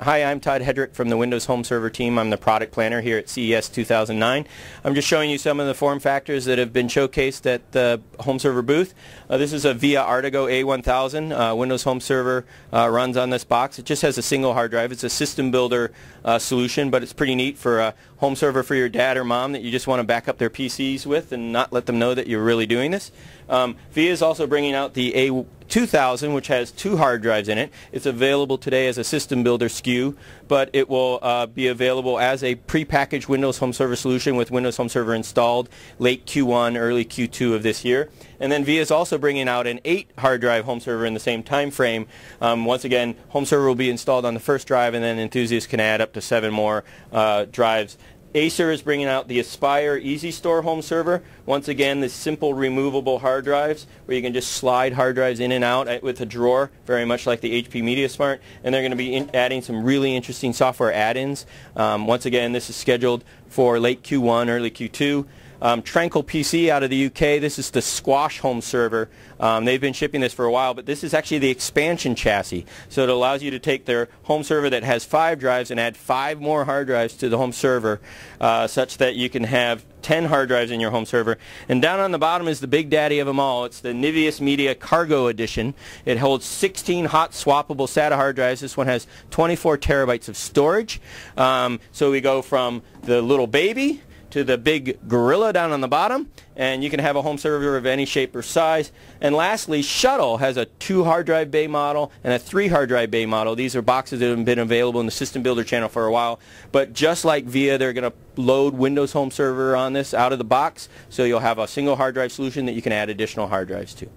Hi, I'm Todd Headrick from the Windows Home Server team. I'm the product planner here at CES 2009. I'm just showing you some of the form factors that have been showcased at the Home Server booth. Uh, this is a VIA Artigo A1000. Uh, Windows Home Server uh, runs on this box. It just has a single hard drive. It's a system builder uh, solution, but it's pretty neat for a home server for your dad or mom that you just want to back up their PCs with and not let them know that you're really doing this. Um, VIA is also bringing out the A2000, which has two hard drives in it. It's available today as a system builder SKU, but it will uh, be available as a prepackaged Windows Home Server solution with Windows Home Server installed late Q1, early Q2 of this year. And then VIA is also bringing out an 8 hard drive home server in the same time frame. Um, once again, home server will be installed on the first drive, and then enthusiasts can add up to seven more uh, drives Acer is bringing out the Aspire Easy Store home server. Once again, the simple removable hard drives where you can just slide hard drives in and out with a drawer, very much like the HP MediaSmart. And they're going to be adding some really interesting software add-ins. Um, once again, this is scheduled for late Q1, early Q2. Um, Tranquil PC out of the UK. This is the Squash home server. Um, they've been shipping this for a while, but this is actually the expansion chassis. So it allows you to take their home server that has five drives and add five more hard drives to the home server uh, such that you can have 10 hard drives in your home server. And down on the bottom is the big daddy of them all. It's the Niveus Media Cargo Edition. It holds 16 hot swappable SATA hard drives. This one has 24 terabytes of storage. Um, so we go from the little baby to the big gorilla down on the bottom and you can have a home server of any shape or size. And lastly shuttle has a two hard drive bay model and a three hard drive bay model. These are boxes that have been available in the system builder channel for a while. But just like VIA they're going to load Windows home server on this out of the box so you'll have a single hard drive solution that you can add additional hard drives to